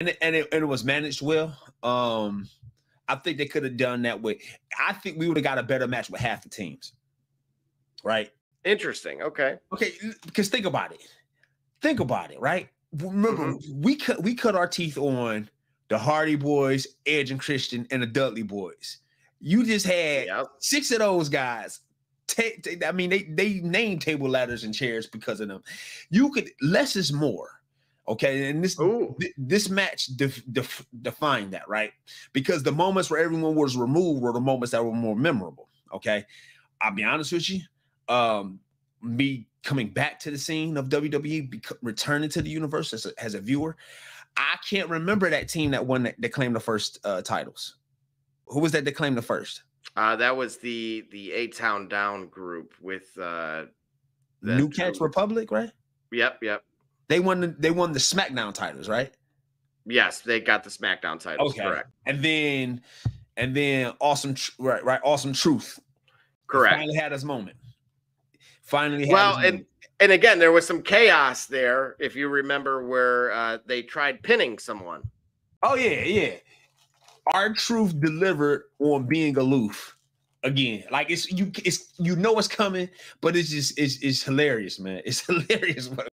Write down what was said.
and it, and it, and it was managed well. Um, I think they could have done that way. I think we would have got a better match with half the teams, right? Interesting. Okay. Okay, because think about it. Think about it, right? Remember, mm-hmm. we cut we cut our teeth on the Hardy Boys, Edge and Christian, and the Dudley Boys. You just had yep. six of those guys. I mean, they they named table ladders and chairs because of them. You could less is more. Okay, and this th- this match def- def- defined that right because the moments where everyone was removed were the moments that were more memorable. Okay, I'll be honest with you. Um, me coming back to the scene of WWE, bec- returning to the universe as a, as a viewer, I can't remember that team that won that, that claimed the first uh, titles. Who was that that claimed the first? Uh, that was the the A Town Down group with uh, New Catch Republic, right? Yep, yep. They won the they won the SmackDown titles, right? Yes, they got the SmackDown titles. Okay. Correct. And then and then awesome right right awesome truth. Correct. Finally had his moment. Finally well, and moment. and again there was some chaos there if you remember where uh, they tried pinning someone. Oh yeah, yeah. R-Truth delivered on being aloof again. Like it's you it's you know it's coming, but it's just it's it's hilarious, man. It's hilarious